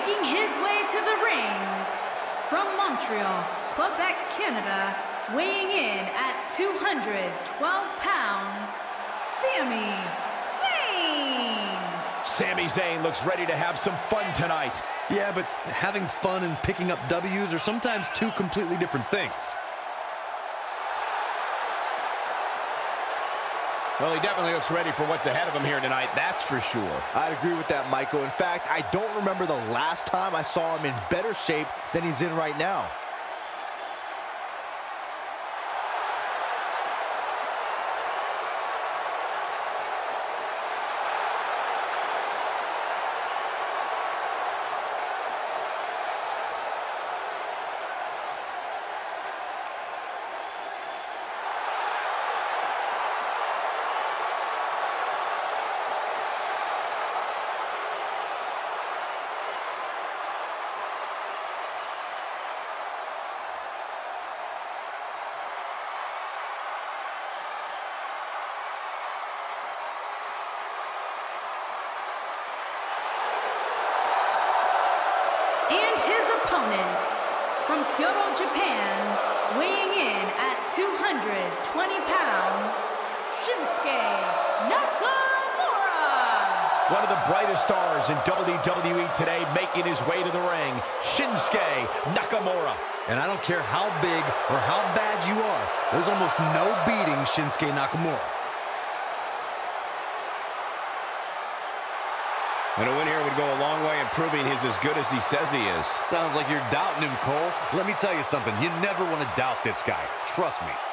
Making his way to the ring from Montreal, Quebec, Canada, weighing in at 212 pounds, Sami Zayn. Sami Zayn looks ready to have some fun tonight. Yeah, but having fun and picking up W's are sometimes two completely different things. Well, he definitely looks ready for what's ahead of him here tonight, that's for sure. I'd agree with that, Michael. In fact, I don't remember the last time I saw him in better shape than he's in right now. And his opponent from Kyoto, Japan, weighing in at 220 pounds, Shinsuke Nakamura. One of the brightest stars in WWE today making his way to the ring, Shinsuke Nakamura. And I don't care how big or how bad you are, there's almost no beating Shinsuke Nakamura. And a win here would go a long way in proving he's as good as he says he is. Sounds like you're doubting him, Cole. Let me tell you something. You never want to doubt this guy. Trust me.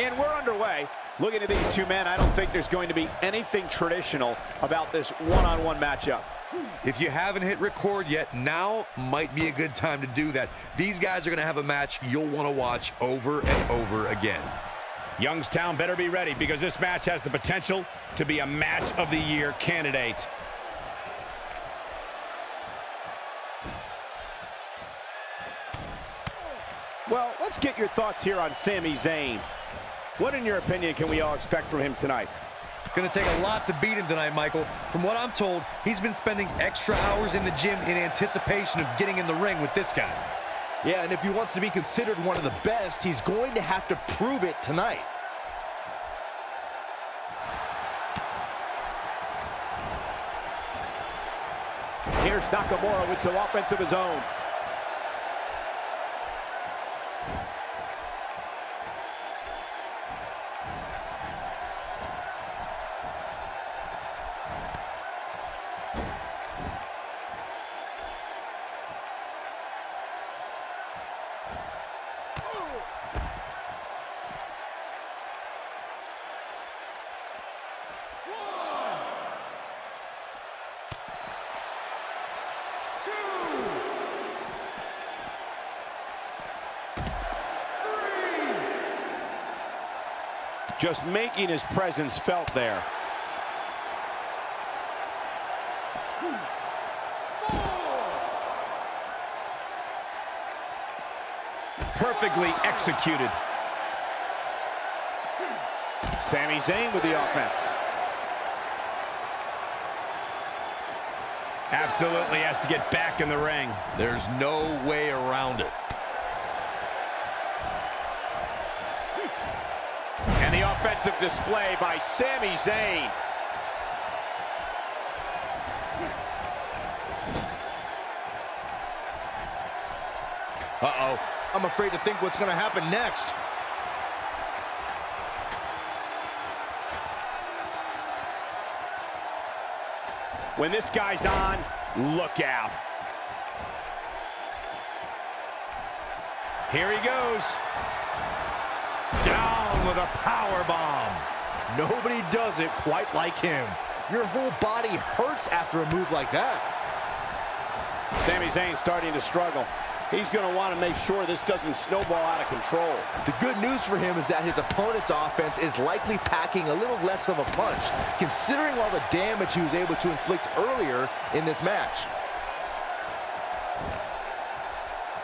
And we're underway. Looking at these two men, I don't think there's going to be anything traditional about this one-on-one matchup. If you haven't hit record yet, now might be a good time to do that. These guys are going to have a match you'll want to watch over and over again. Youngstown better be ready because this match has the potential to be a match of the year candidate. Well, let's get your thoughts here on Sami Zayn. What, in your opinion, can we all expect from him tonight? It's Going to take a lot to beat him tonight, Michael. From what I'm told, he's been spending extra hours in the gym in anticipation of getting in the ring with this guy. Yeah, and if he wants to be considered one of the best, he's going to have to prove it tonight. Here's Nakamura with some offense of his own. Just making his presence felt there. Perfectly executed. Sami Zayn with the offense. Absolutely has to get back in the ring. There's no way around it. Offensive display by Sami Zayn. Uh-oh. I'm afraid to think what's going to happen next. When this guy's on, look out. Here he goes. With a power bomb. Nobody does it quite like him. Your whole body hurts after a move like that. Sami Zayn starting to struggle. He's going to want to make sure this doesn't snowball out of control. The good news for him is that his opponent's offense is likely packing a little less of a punch, considering all the damage he was able to inflict earlier in this match.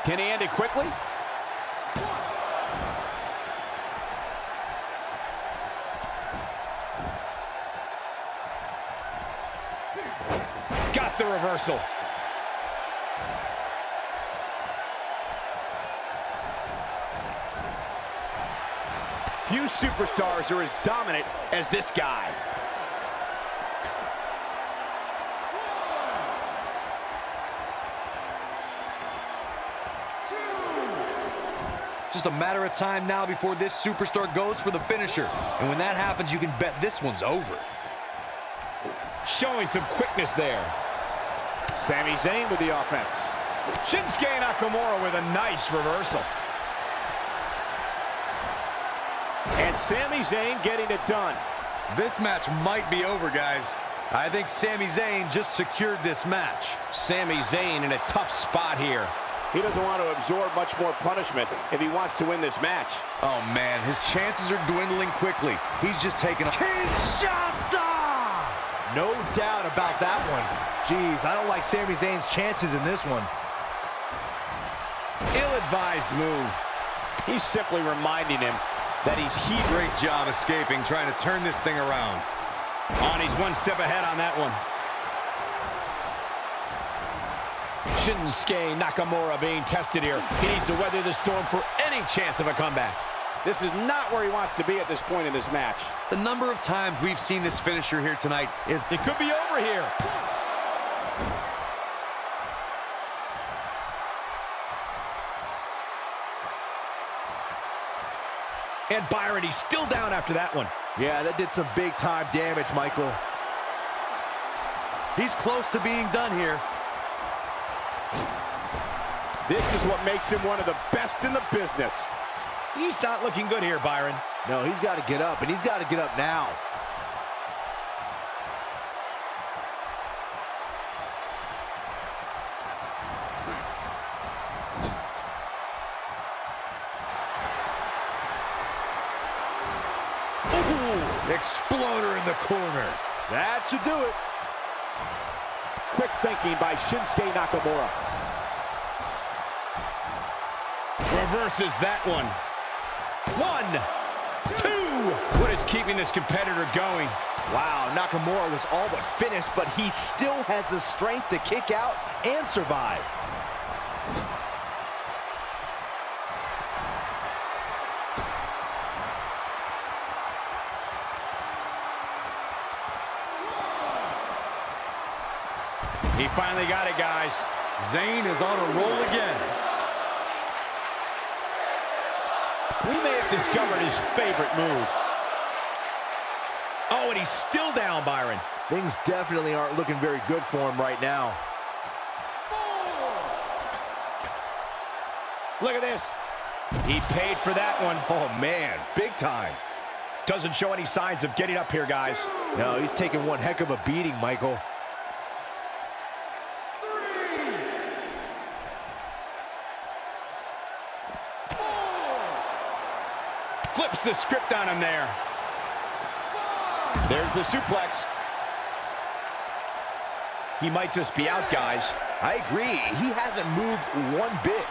Can he end it quickly? The reversal. Few superstars are as dominant as this guy. Just a matter of time now before this superstar goes for the finisher. And when that happens, you can bet this one's over. Showing some quickness there. Sami Zayn with the offense. Shinsuke Nakamura with a nice reversal. And Sami Zayn getting it done. This match might be over, guys. I think Sami Zayn just secured this match. Sami Zayn in a tough spot here. He doesn't want to absorb much more punishment if he wants to win this match. Oh, man, his chances are dwindling quickly. He's just taking a... Kinshasa! No doubt about that one. Jeez, I don't like Sami Zayn's chances in this one. Ill-advised move. He's simply reminding him that he's heat. Great job escaping, trying to turn this thing around. On, he's one step ahead on that one. Shinsuke Nakamura being tested here. He needs to weather the storm for any chance of a comeback. This is not where he wants to be at this point in this match. The number of times we've seen this finisher here tonight is... It could be over here. And Byron, he's still down after that one. Yeah, that did some big-time damage, Michael. He's close to being done here. This is what makes him one of the best in the business. He's not looking good here, Byron. No, he's got to get up, and he's got to get up now. Ooh, exploder in the corner. That should do it. Quick thinking by Shinsuke Nakamura. Reverses that one. One, two. What is keeping this competitor going. Wow, Nakamura was all but finished, but he still has the strength to kick out and survive. He finally got it, guys. Zayn is on a roll again. We may have discovered his favorite move. Oh, and he's still down, Byron. Things definitely aren't looking very good for him right now. Look at this. He paid for that one. Oh, man, big time. Doesn't show any signs of getting up here, guys. No, he's taking one heck of a beating, Michael. Flips the script on him there. There's the suplex. He might just be out, guys. I agree. He hasn't moved one bit.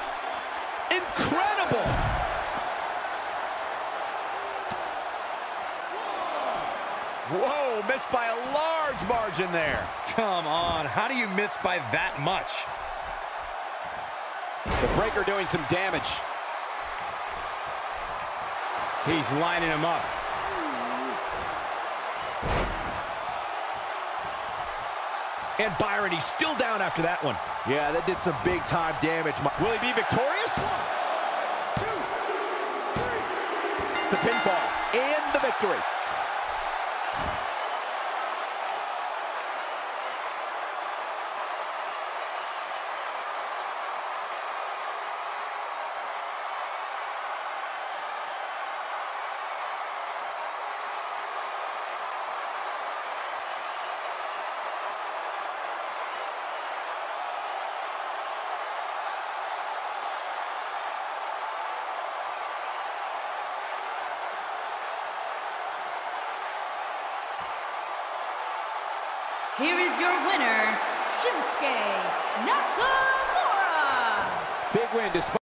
Incredible! Whoa, missed by a large margin there. Come on, how do you miss by that much? The breaker doing some damage. He's lining him up. And Byron, he's still down after that one. Yeah, that did some big time damage. Will he be victorious? The pinfall and the victory. Here is your winner, Shinsuke Nakamura. Big win despite